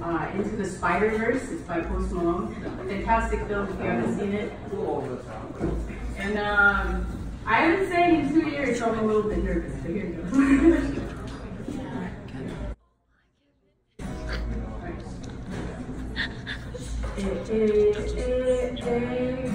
uh, Into the Spider-Verse. It's by Post Malone. Fantastic film if you haven't seen it. And um, I haven't in two years, so I'm a little bit nervous, but here you go. Eh, eh, eh.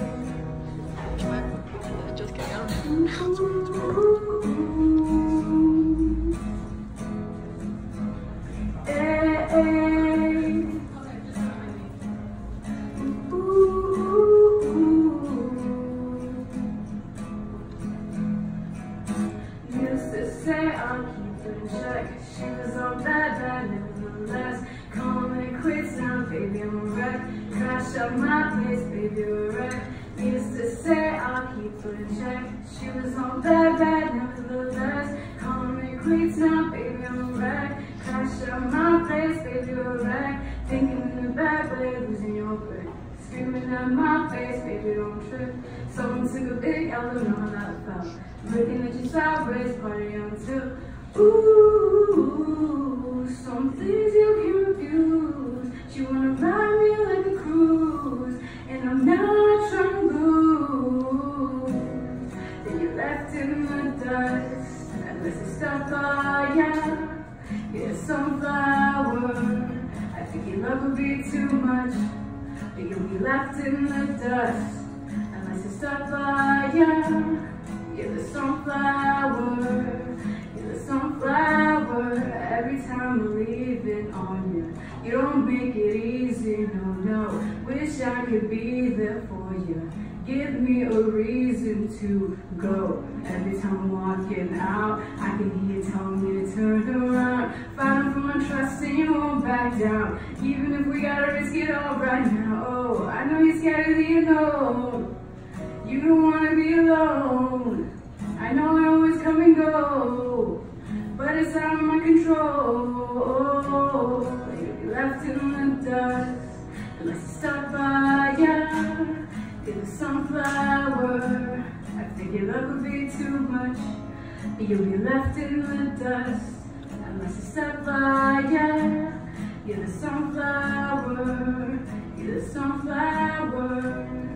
Say I'll keep her in check. She was all bad, bad, nevertheless. Call me quits now, baby, I'm a wreck. Crash up my place, baby, a wreck. Used to say I'll keep her in check. She was all bad, bad, nevertheless. Call me quits now, baby, I'm a wreck. Crash up my place, at my face, baby, don't trip. Someone took a big L, don't know how that felt. Looking at you sideways, party until. Ooh, some things you can refuse. She wanna ride me like a cruise, and I'm not trying to lose. Then you left in the dust, unless you stop by, yeah. Yeah, sunflower. I think your love would be too much. But you'll be left in the dust. Unless you stop by, yeah You're the sunflower. You're the sunflower. Every time I'm leaving on you You don't make it easy, no, no. Wish I could be there for you. Give me a reason to go. Every time I'm walking out I can hear you telling me to turn around. Fighting for my trust and you back down Even if we gotta risk it all right now. Oh, I know you're scared of the unknown You don't wanna be alone. I know I always come and go But it's out of my control. You'll be left in the dust. Unless you stop by, yeah You're the sunflower I think your love would be too much. You'll be left in the dust. Unless you stop by, sunflower You're the sunflower